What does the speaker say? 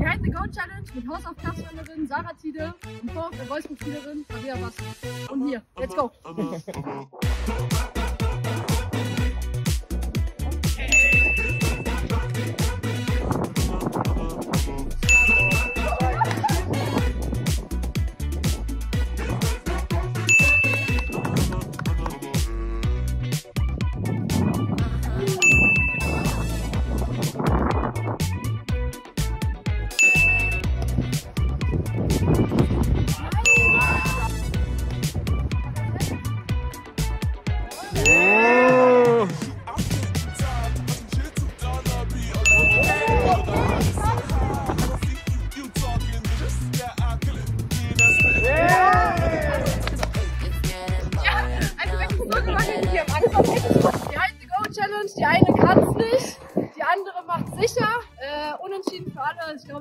Behind the Goat Challenge mit House of Cards-Spielerin Sarah Tide und VfL Wolfsburg-Spielerin Maria Bass. Und hier, let's go! Die heiße Go-Challenge, die eine kann es nicht, die andere macht sicher. Äh, unentschieden für alle. Ich glaube,